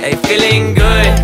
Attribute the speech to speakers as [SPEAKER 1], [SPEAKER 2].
[SPEAKER 1] Hey, feeling good.